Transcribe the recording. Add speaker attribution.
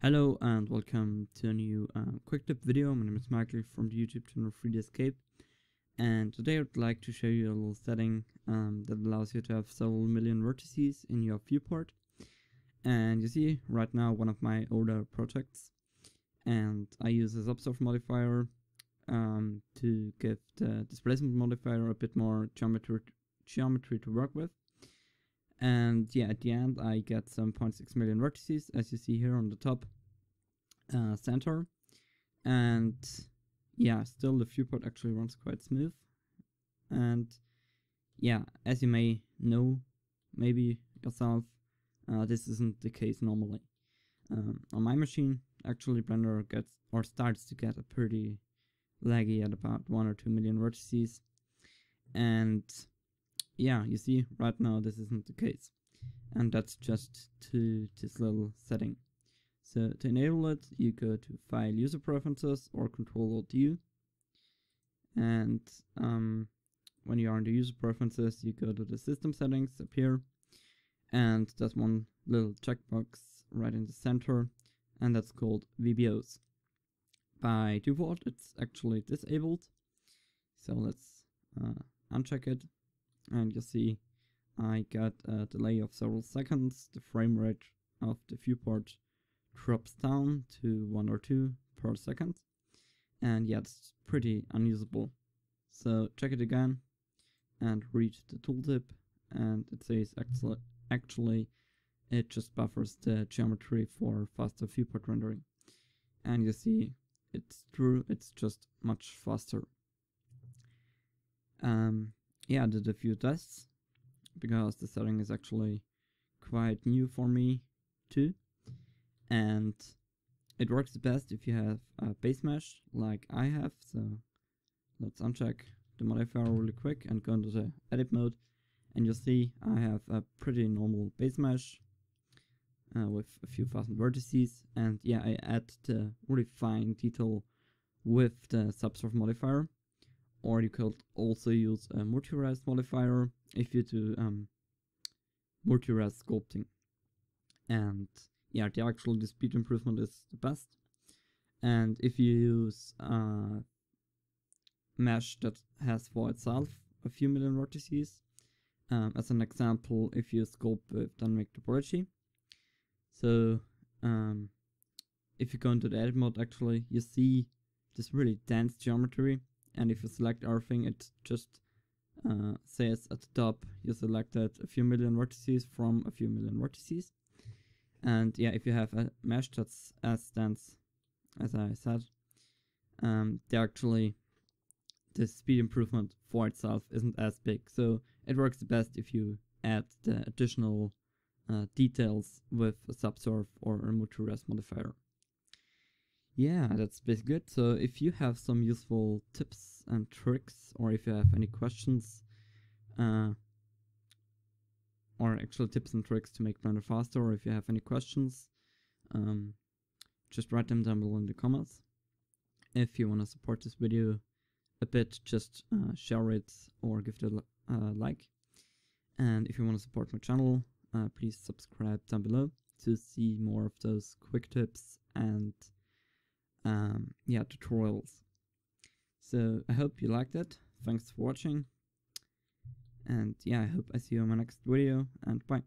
Speaker 1: Hello and welcome to a new uh, quick tip video. My name is Michael from the YouTube channel 3D Escape and today I would like to show you a little setting um, that allows you to have several million vertices in your viewport. And you see right now one of my older projects and I use a subsurf modifier um, to give the displacement modifier a bit more geometry, geometry to work with. And yeah, at the end I get some 0.6 million vertices, as you see here on the top uh, center. And yeah, still the viewport actually runs quite smooth. And yeah, as you may know, maybe yourself, uh, this isn't the case normally. Um, on my machine, actually Blender gets or starts to get a pretty laggy at about 1 or 2 million vertices. And yeah, you see, right now this isn't the case. And that's just to this little setting. So to enable it, you go to File User Preferences or Control Alt U. And um, when you are in the User Preferences, you go to the System Settings up here. And there's one little checkbox right in the center, and that's called VBOs. By default, it's actually disabled. So let's uh, uncheck it and you see I got a delay of several seconds, the frame rate of the viewport drops down to 1 or 2 per second, and yeah, it's pretty unusable. So check it again and read the tooltip, and it says actually, actually it just buffers the geometry for faster viewport rendering. And you see, it's true, it's just much faster. Um, yeah, I did a few tests because the setting is actually quite new for me too. And it works the best if you have a base mesh like I have. So let's uncheck the modifier really quick and go into the edit mode. And you'll see I have a pretty normal base mesh uh, with a few thousand vertices. And yeah, I add the really fine detail with the subsurf modifier or you could also use a multi-res modifier if you do um, multi-res sculpting. And yeah, the actual the speed improvement is the best. And if you use a mesh that has for itself a few million vertices, um, as an example, if you sculpt with dynamic topology, so um, if you go into the edit mode, actually, you see this really dense geometry. And if you select everything it just uh, says at the top you selected a few million vertices from a few million vertices and yeah if you have a mesh that's as dense as I said um, they actually the speed improvement for itself isn't as big so it works the best if you add the additional uh, details with a subsurf or a multi-res modifier yeah, that's basically it. So if you have some useful tips and tricks, or if you have any questions, uh, or actual tips and tricks to make Blender faster, or if you have any questions, um, just write them down below in the comments. If you want to support this video a bit, just uh, share it or give it a uh, like. And if you want to support my channel, uh, please subscribe down below to see more of those quick tips and um, yeah, tutorials. So I hope you liked it. Thanks for watching. And yeah, I hope I see you in my next video and bye.